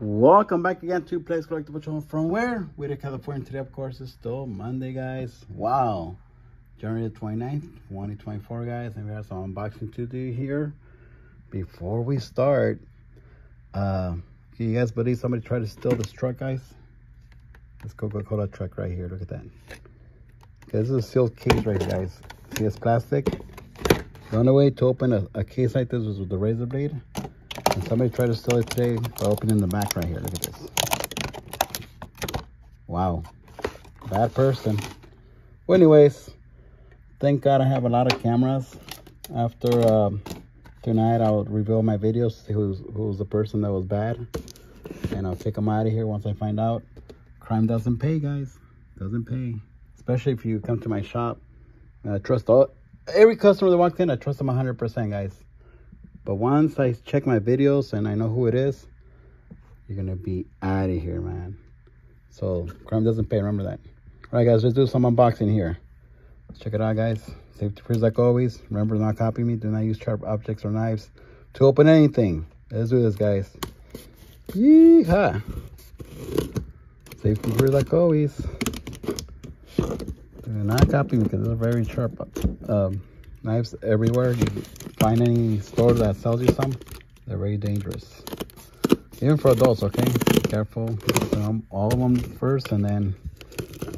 Welcome back again to Playdays Collectible Channel from where? Whittier, California. Today, of course, is still Monday, guys. Wow. January 29th, 2024, guys. And we have some unboxing to do here. Before we start, uh, can you guys believe somebody tried to steal this truck, guys? This Coca-Cola truck right here. Look at that. Okay, this is a sealed case right here, guys. See, it's plastic. The only way to open a, a case like this was with the razor blade. Somebody tried to steal it today by opening the back right here. Look at this. Wow. Bad person. Well, anyways, thank God I have a lot of cameras. After um, tonight, I'll reveal my videos, see who's, who's the person that was bad. And I'll take them out of here once I find out. Crime doesn't pay, guys. Doesn't pay. Especially if you come to my shop. I trust all, every customer that walks in, I trust them 100%, guys. But once I check my videos and I know who it is, you're going to be out of here, man. So, crime doesn't pay. Remember that. All right, guys, let's do some unboxing here. Let's check it out, guys. Safety first, like always. Remember, not copy me. Do not use sharp objects or knives to open anything. Let's do this, guys. Yeehaw. Safety first, like always. Do not copy me because they're very sharp um, knives everywhere. You find any store that sells you some, they're very dangerous. Even for adults, okay? Be careful. Open all of them first and then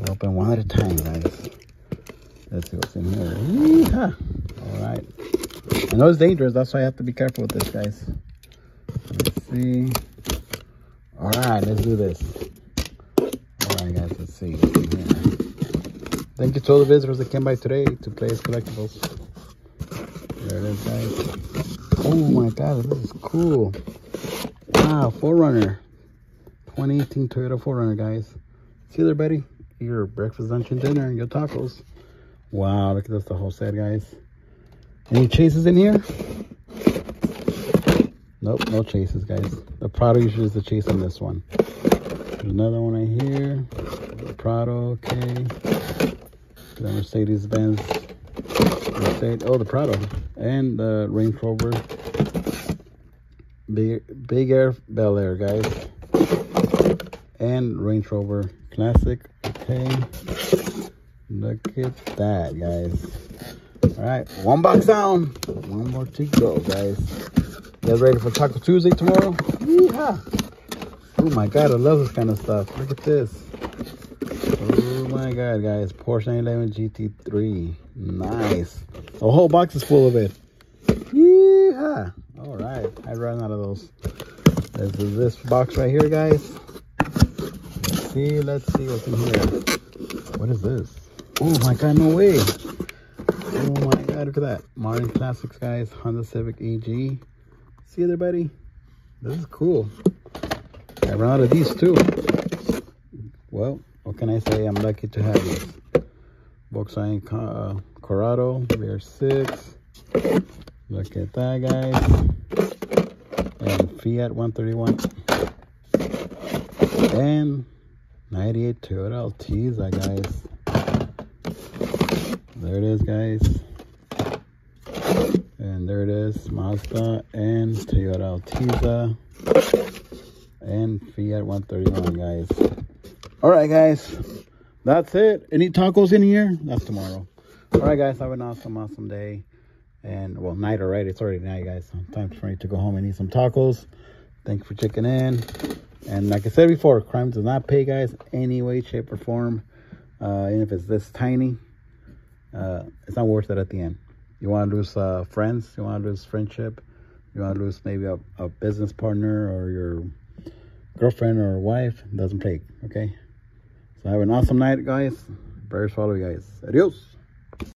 open one at a time, guys. Let's see what's in here. Yeehaw. All right. I know it's dangerous. That's why I have to be careful with this, guys. Let's see. All right, let's do this. All right, guys, let's see. Thank you to all the visitors that came by today to Playdays Collectibles. There it is, guys. Oh my god, this is cool. Ah, wow, 4Runner. 2018 Toyota 4Runner, guys. See you there, buddy? Your breakfast, lunch, and dinner, and your tacos. Wow, look at this, the whole set, guys. Any chases in here? Nope, no chases, guys. The Prado usually is the chase on this one. There's another one right here. Prado, okay. The Mercedes-Benz. Mercedes, oh, the Prado. And the Range Rover. Big, Big Air Bel Air, guys. And Range Rover Classic. Okay. Look at that, guys. All right, one box down. One more to go, guys. You guys ready for Taco Tuesday tomorrow? Yeehaw. Oh my God, I love this kind of stuff. Look at this. Oh my God, guys. Porsche 911 GT3. Nice. A whole box is full of it. Yeah. All right. I ran out of those. This is this box right here, guys. Let's see. Let's see what's in here. What is this? Oh my God, no way. Oh my God, look at that. Modern Classics, guys. Honda Civic EG. See you there, buddy? This is cool. I ran out of these too. Well, what can I say? I'm lucky to have these. Volkswagen uh, Corrado, VR6. Look at that, guys. And Fiat 131. And 98 Toyota Altezza, guys. There it is, guys. And there it is, Mazda and Toyota Altezza and Fiat 131, guys. All right, guys. That's it. Any tacos in here? That's tomorrow. All right, guys. Have an awesome, awesome day. And, well, night already. It's already night, guys. Time for me to go home and eat some tacos. Thank you for checking in. And like I said before, crime does not pay, guys, any way, shape, or form. Uh, even if it's this tiny, uh, it's not worth it at the end. You want to lose uh, friends. You want to lose friendship. You want to lose maybe a, a business partner or your girlfriend or wife. Doesn't pay, okay? So have an awesome night, guys. Prayers follow you guys. Adios.